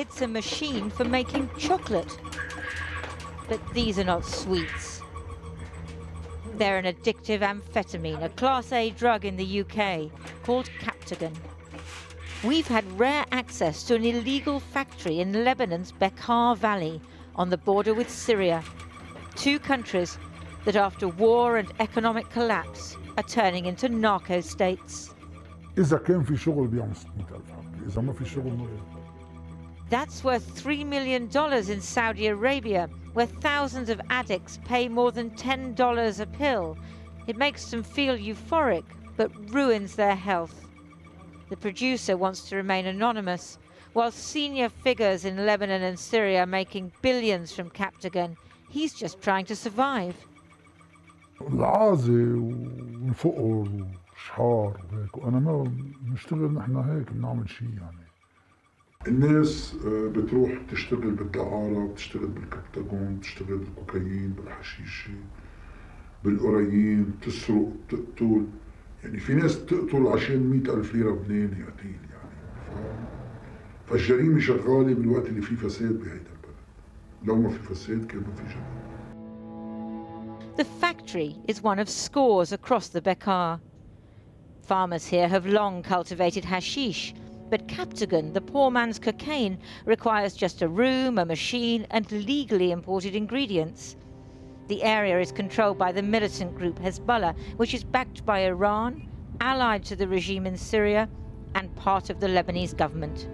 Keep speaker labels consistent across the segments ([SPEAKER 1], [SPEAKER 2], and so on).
[SPEAKER 1] It's a machine for making chocolate. But these are not sweets. They're an addictive amphetamine, a Class A drug in the UK called Captagon. We've had rare access to an illegal factory in Lebanon's Bekaa Valley on the border with Syria. Two countries that after war and economic collapse are turning into narco states.
[SPEAKER 2] اذا كان في شغل بيعمل 600000 حبه اذا ما في شغل ما
[SPEAKER 1] That's worth $3 million in Saudi Arabia, where thousands of addicts pay more than $10 a pill. It makes them feel euphoric, but ruins their health. The producer wants to remain anonymous, while senior figures in Lebanon and Syria are making billions from Captagon. He's just trying to survive.
[SPEAKER 2] العازة والفقر والشحار وهيك وانا ما بنشتغل نحن هيك بنعمل شيء يعني الناس آه، بتروح تشتغل بالدعارة بتشتغل بالكبتاجون بتشتغل بالكوكايين بالحشيشة بالقريين تسرق تقتل. يعني في ناس تقتل عشان مئة ألف ليرة بناني قتيل يعني ف... فالجريمة شغالة بالوقت اللي فيه فساد بهيدا البلد. لو ما في فساد كان ما في جريمة.
[SPEAKER 1] The factory is one of scores across the Bekaa. Farmers here have long cultivated hashish, but Captagon, the poor man's cocaine, requires just a room, a machine, and legally imported ingredients. The area is controlled by the militant group Hezbollah, which is backed by Iran, allied to the regime in Syria, and part of the Lebanese government.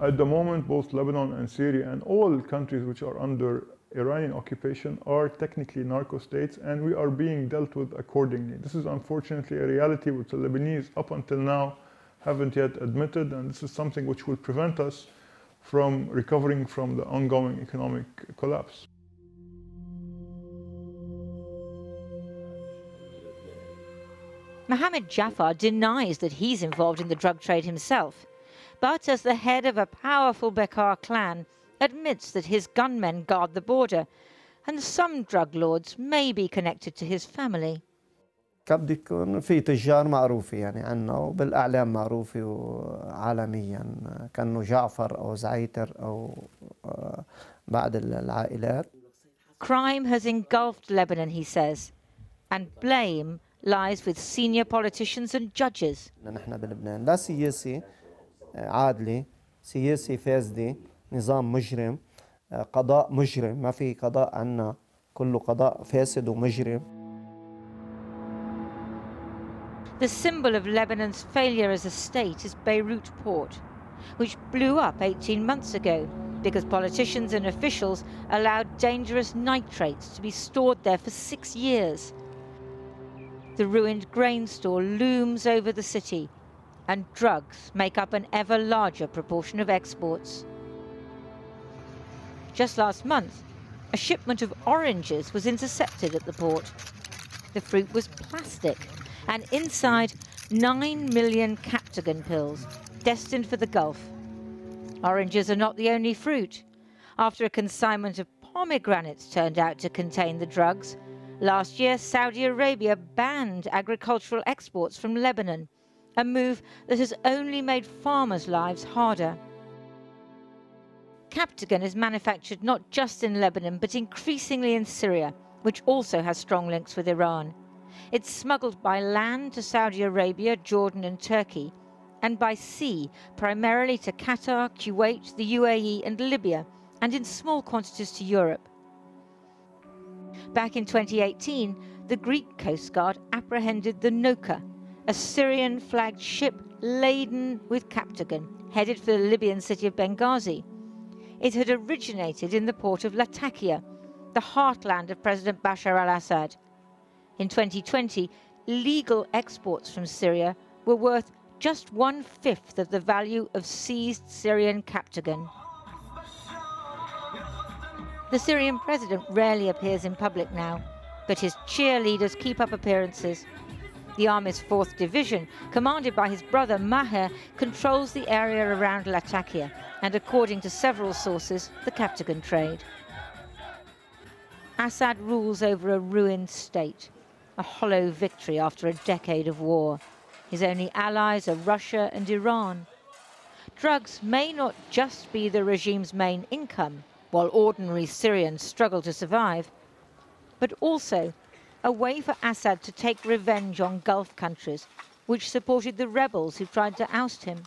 [SPEAKER 3] At the moment, both Lebanon and Syria and all countries which are under Iranian occupation are technically narco states and we are being dealt with accordingly. This is unfortunately a reality which the Lebanese up until now haven't yet admitted and this is something which will prevent us from recovering from the ongoing economic collapse.
[SPEAKER 1] Mohammed Jafar denies that he's involved in the drug trade himself, but as the head of a powerful Bekaa clan, admits that his gunmen guard the border, and some drug lords may be connected to his family.
[SPEAKER 4] كبد يكون في تجار معروفة يعني عنا وبالأعلام معروفة عالميا كأنه جعفر أو زعيتر أو بعض العائلات
[SPEAKER 1] Crime has engulfed Lebanon, he says, and blame lies with senior politicians and judges.
[SPEAKER 4] نحن بلبنان لا سياسي عادلة سياسي فاسدة نظام مجرم قضاء مجرم ما في قضاء عنا كله قضاء فاسد ومجرم
[SPEAKER 1] The symbol of Lebanon's failure as a state is Beirut port, which blew up 18 months ago because politicians and officials allowed dangerous nitrates to be stored there for six years. The ruined grain store looms over the city, and drugs make up an ever larger proportion of exports. Just last month, a shipment of oranges was intercepted at the port. The fruit was plastic, and inside, 9 million Captagon pills, destined for the Gulf. Oranges are not the only fruit. After a consignment of pomegranates turned out to contain the drugs, last year Saudi Arabia banned agricultural exports from Lebanon, a move that has only made farmers' lives harder. Captagon is manufactured not just in Lebanon but increasingly in Syria, which also has strong links with Iran. It's smuggled by land to Saudi Arabia, Jordan, and Turkey, and by sea, primarily to Qatar, Kuwait, the UAE, and Libya, and in small quantities to Europe. Back in 2018, the Greek Coast Guard apprehended the Noka, a Syrian flagged ship laden with Captagon, headed for the Libyan city of Benghazi. It had originated in the port of Latakia, the heartland of President Bashar al Assad. In 2020, legal exports from Syria were worth just one fifth of the value of seized Syrian Captagon. The Syrian president rarely appears in public now, but his cheerleaders keep up appearances. The army's 4th Division, commanded by his brother Maher, controls the area around Latakia and, according to several sources, the Captagon trade. Assad rules over a ruined state, a hollow victory after a decade of war. His only allies are Russia and Iran. drugs may not just be the regime's main income, while ordinary Syrians struggle to survive, but also a way for Assad to take revenge on Gulf countries, which supported the rebels who tried to oust him.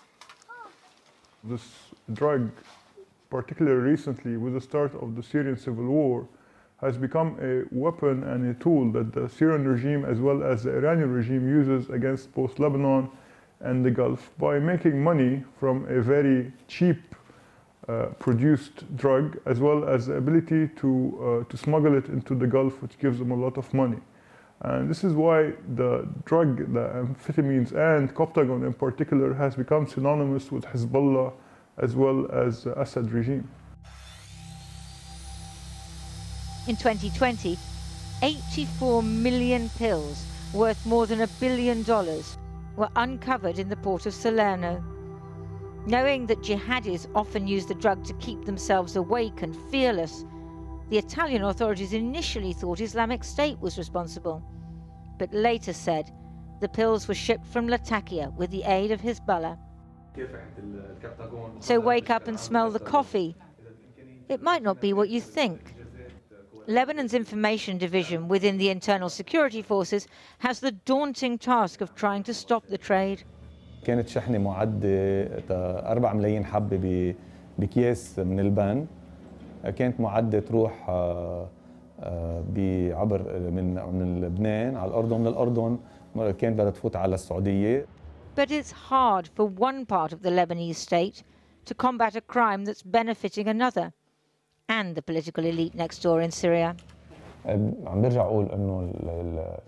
[SPEAKER 3] This drug, particularly recently with the start of the Syrian civil war, has become a weapon and a tool that the Syrian regime as well as the Iranian regime uses against both Lebanon and the Gulf by making money from a very cheap produced drug as well as the ability to, uh, to smuggle it into the Gulf, which gives them a lot of money. And this is why the drug, the amphetamines and Captagon in particular, has become synonymous with Hezbollah as well as the Assad regime.
[SPEAKER 1] In 2020, 84 million pills worth more than a billion dollars were uncovered in the port of Salerno. Knowing that jihadis often use the drug to keep themselves awake and fearless, the Italian authorities initially thought Islamic State was responsible, but later said the pills were shipped from Latakia with the aid of Hezbollah. So wake up and smell the coffee. It might not be what you think. Lebanon's information division within the internal security forces has the daunting task of trying to stop the trade.
[SPEAKER 5] كانت شحنة معدة 4 ملايين حبة بأكياس من البن كانت معدة تروح بعبر من من لبنان على الأردن من الأردن كانت بدها تفوت على السعودية
[SPEAKER 1] But it's hard for one part of the Lebanese state to combat a crime that's benefiting another. and the political elite next door in Syria.
[SPEAKER 5] عم برجع أقول إنه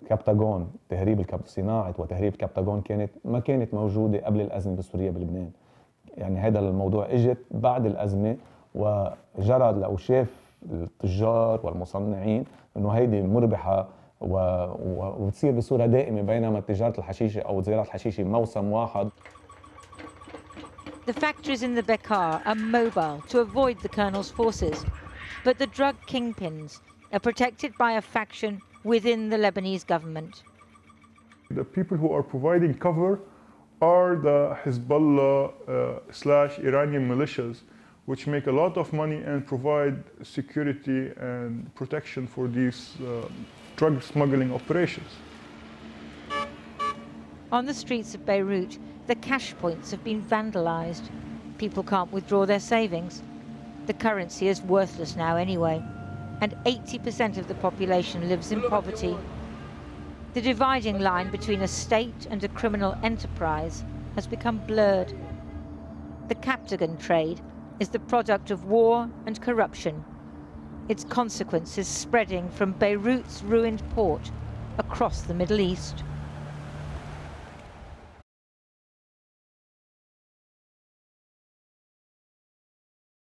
[SPEAKER 5] الكابتاغون تهريب صناعة وتهريب الكابتاغون كانت ما كانت موجودة قبل الأزمة بسوريا بلبنان. يعني هذا الموضوع إجت بعد الأزمة وجرى لو شاف التجار والمصنعين إنه هيدي مربحة و... و... وتصير بصورة دائمة بينما تجاره الحشيشة أو زراعه الحشيشة موسم واحد.
[SPEAKER 1] The factories in the Bekaa are mobile to avoid the colonel's forces, but the drug kingpins are protected by a faction within the Lebanese government.
[SPEAKER 3] The people who are providing cover are the Hezbollah uh, slash Iranian militias, which make a lot of money and provide security and protection for these uh, drug smuggling operations.
[SPEAKER 1] On the streets of Beirut, the cash points have been vandalised. People can't withdraw their savings. The currency is worthless now anyway, and 80% of the population lives in poverty. The dividing line between a state and a criminal enterprise has become blurred. The Captagon trade is the product of war and corruption. Its consequences spreading from Beirut's ruined port across the Middle East.